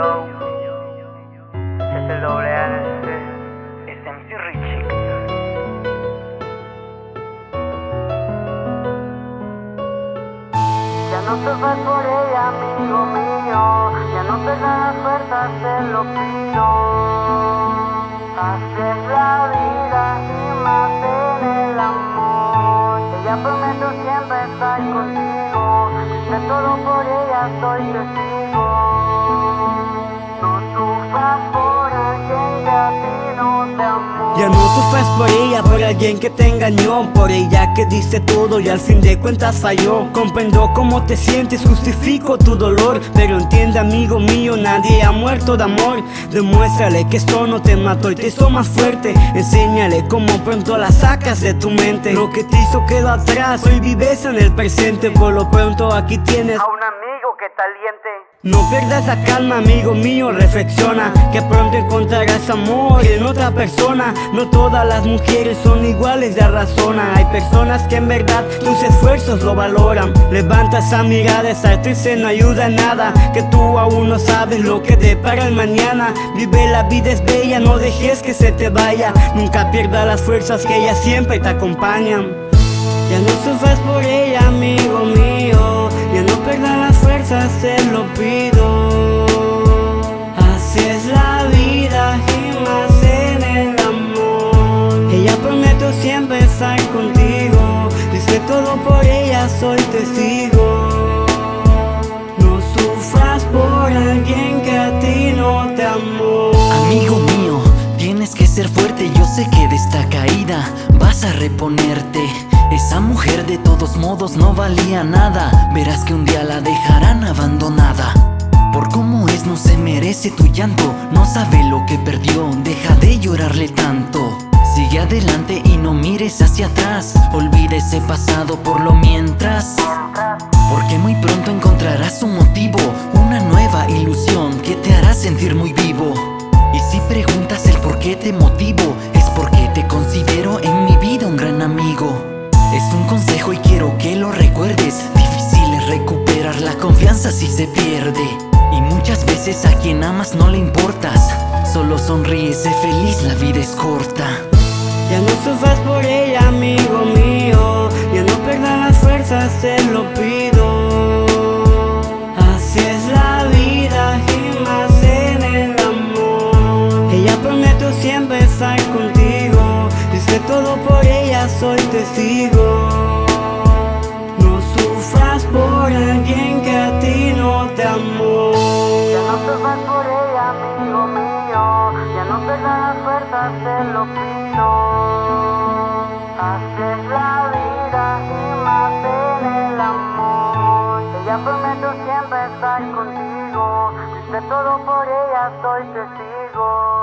yo. Es el doble LC. Es MC Richie. Ya no te vas por ella, amigo mío. Ya no te las fuerzas, te lo pido. Así la vida y más el amor. Ella prometió siempre estar contigo. De todo por ella soy testigo. Ya no sufres por ella, por alguien que te engañó Por ella que diste todo y al fin de cuentas falló. Comprendo cómo te sientes, justifico tu dolor Pero entiende amigo mío, nadie ha muerto de amor. Demuéstrale que esto no te mató y te hizo más fuerte. Enséñale cómo pronto la sacas de tu mente. Lo que te hizo quedó atrás, hoy vives en el presente. Por lo pronto aquí tienes A un amigo que te aliente. no pierdas la calma, amigo mío, reflexiona Que pronto encontrarás amor en otra persona No todas las mujeres son iguales, ya razona. Hay personas que en verdad tus esfuerzos lo valoran. Levanta esa mirada, esa triste no ayuda en nada. Que tú aún no sabes lo que depara el mañana. Vive la vida es bella, no dejes que se te vaya. Nunca pierdas las fuerzas que ella siempre te acompañan. Ya no sufras por ella, amigo mío. Ya no pierdas las fuerzas, te lo pido. Contigo. Dice todo por ella, soy testigo. No sufras por alguien que a ti no te amó. Amigo mío, tienes que ser fuerte, yo sé que de esta caída vas a reponerte. Esa mujer de todos modos no valía nada, verás que un día la dejarán abandonada. Por cómo es no se merece tu llanto, no sabe lo que perdió, deja de llorarle tanto. Sigue adelante y no mires hacia atrás, olvida pasado por lo mientras. Porque muy pronto encontrarás un motivo, una nueva ilusión que te hará sentir muy vivo. Y si preguntas el por qué te motivo, es porque te considero en mi vida un gran amigo. Es un consejo y quiero que lo recuerdes. Difícil es recuperar la confianza si se pierde. Y muchas veces a quien amas no le importas. Solo sonríe, sé feliz, la vida es corta. Fuerzas, lo pido. Así es la vida y más en el amor. Ella prometió siempre estar contigo. Dice todo por ella, soy testigo. No sufras por alguien que a ti no te amó. Ya no vas por ella, amigo mío. Ya no da las fuerzas, te lo pido. Contigo. De todo por ella soy testigo.